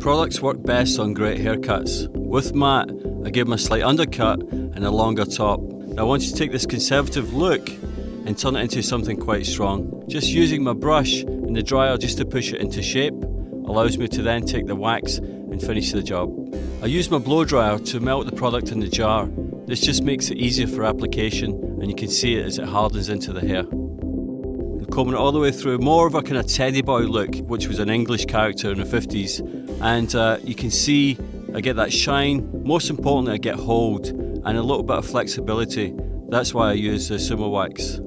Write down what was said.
Products work best on great haircuts. With Matt, I gave him a slight undercut and a longer top. Now I want you to take this conservative look and turn it into something quite strong. Just using my brush and the dryer just to push it into shape allows me to then take the wax and finish the job. I use my blow dryer to melt the product in the jar. This just makes it easier for application and you can see it as it hardens into the hair combing it all the way through, more of a kind of teddy boy look, which was an English character in the 50s. And uh, you can see I get that shine. Most importantly, I get hold and a little bit of flexibility. That's why I use the Sumo Wax.